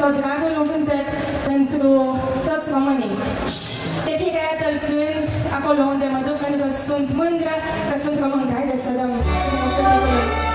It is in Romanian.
Tot dragul, un cântec pentru toți românii. Și de fiecare dată îl cânt acolo unde mă duc, pentru că sunt mândră că sunt româncă. Haideți să dăm cântecului.